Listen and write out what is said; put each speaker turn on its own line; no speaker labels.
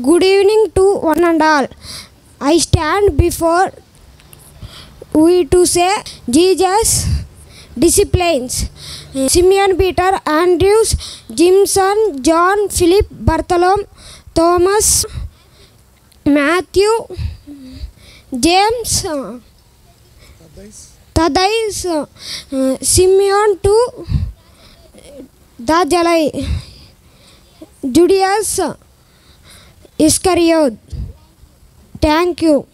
Good evening to one and all. I stand before we to say Jesus disciplines Simeon Peter Andrews Jimson John Philip Bartholomew Thomas Matthew James uh, Thaddeus uh, Simeon to the Jalai Judas इश्कर योद thank you